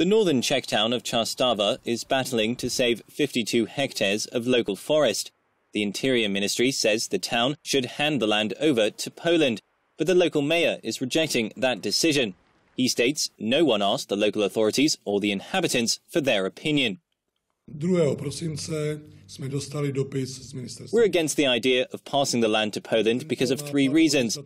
The northern Czech town of Chrastava is battling to save 52 hectares of local forest. The Interior Ministry says the town should hand the land over to Poland, but the local mayor is rejecting that decision. He states no one asked the local authorities or the inhabitants for their opinion. 2. prosince jsme dostali dopis z ministerstva. We're against the idea of passing the land to Poland because of three reasons.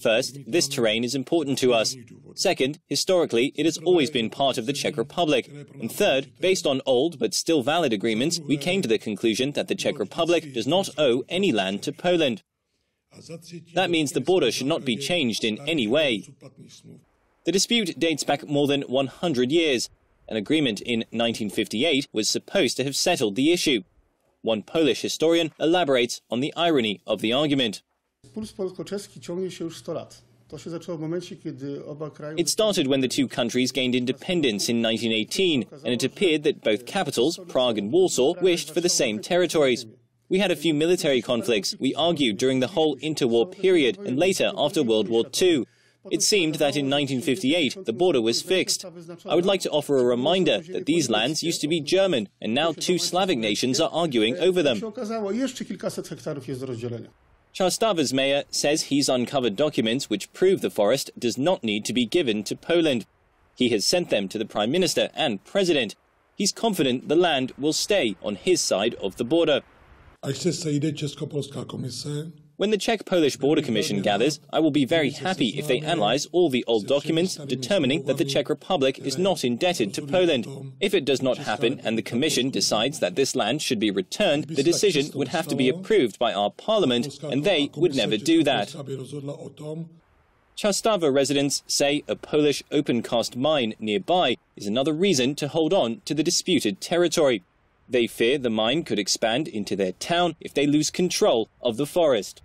First, this terrain is important to us. Second, historically, it has always been part of the Czech Republic. And third, based on old but still valid agreements, we came to the conclusion that the Czech Republic does not owe any land to Poland. That means the border should not be changed in any way. The dispute dates back more than 100 years. An agreement in 1958 was supposed to have settled the issue. One Polish historian elaborates on the irony of the argument. It started when the two countries gained independence in 1918, and it appeared that both capitals, Prague and Warsaw, wished for the same territories. We had a few military conflicts. We argued during the whole interwar period and later after World War II. It seemed that in 1958 the border was fixed. I would like to offer a reminder that these lands used to be German and now two Slavic nations are arguing over them. Chrastava's mayor says he's uncovered documents which prove the forest does not need to be given to Poland. He has sent them to the Prime Minister and President. He's confident the land will stay on his side of the border. When the Czech Polish Border Commission gathers, I will be very happy if they analyze all the old documents determining that the Czech Republic is not indebted to Poland. If it does not happen and the Commission decides that this land should be returned, the decision would have to be approved by our parliament, and they would never do that. Chrastava residents say a Polish open cast mine nearby is another reason to hold on to the disputed territory. They fear the mine could expand into their town if they lose control of the forest.